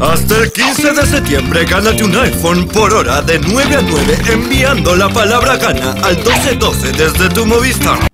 Hasta el 15 de septiembre gánate un iPhone por hora de 9 a 9 enviando la palabra gana al 1212 desde tu Movistar.